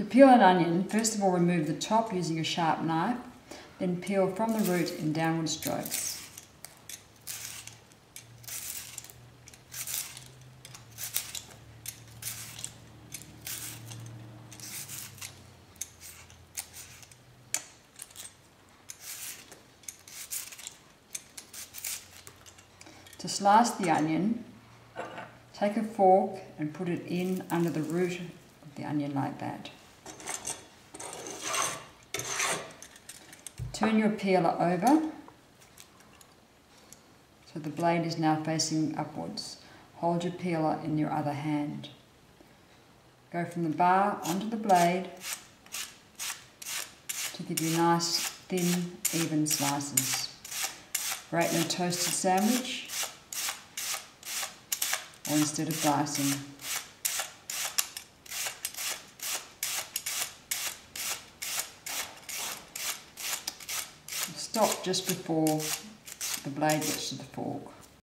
To peel an onion, first of all remove the top using a sharp knife, then peel from the root in downward strokes. To slice the onion, take a fork and put it in under the root of the onion like that. Turn your peeler over so the blade is now facing upwards. Hold your peeler in your other hand. Go from the bar onto the blade to give you nice, thin, even slices. Grate in a toasted sandwich or instead of dicing. Stop just before the blade gets to the fork.